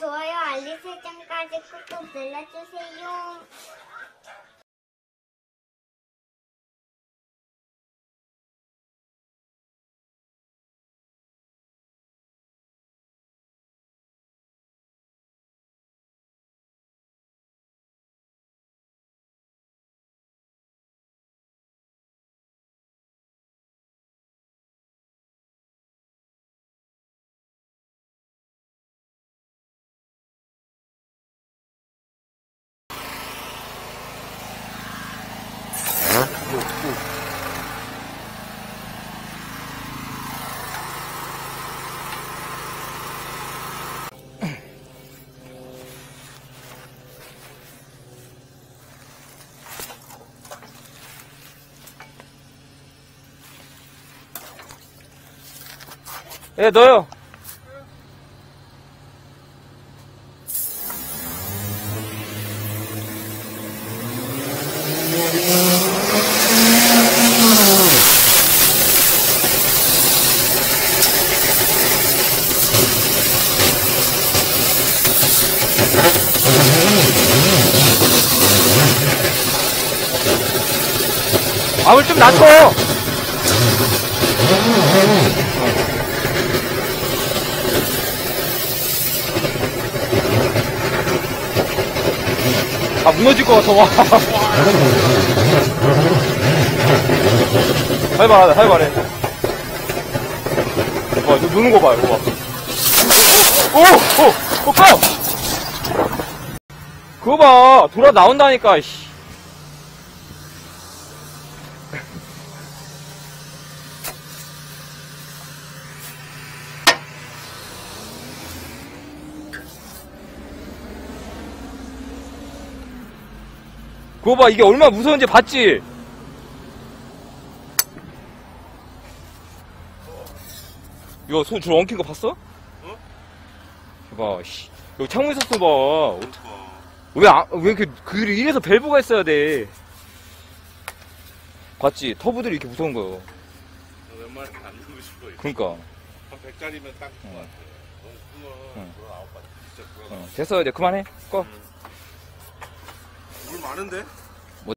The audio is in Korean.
좋아요, 알림 설정까지 꾹꾹 눌러주세요. 예, 너요. 아물 좀 낮춰! 아, 무너질 것 같아, 와. 살벌하다, 살벌해. 와, 너 노는 거 봐, 이거 봐. 오! 오! 오! 꺼! 그거 봐, 돌아 나온다니까, 씨. 그거 봐, 이게 얼마나 무서운지 봤지? 이거 손줄 엉킨 거 봤어? 어? 봐, 씨. 여기 창문 있었어 봐. 왜, 안- 왜 이렇게, 그, 이래서 밸브가 있어야 돼. 봤지? 터보들이 이렇게 무서운 거요. 웬만하면 안 누고 싶어. 그니까. 한 100짜리면 딱것 응. 같아. 너무 큰 거 응. 그런 아홉 바 진짜 그거. 어, 됐어, 이제 그만해. 꺼. 물 많은데?